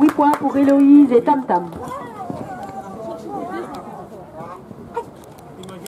8 points pour Héloïse et Tam Tam.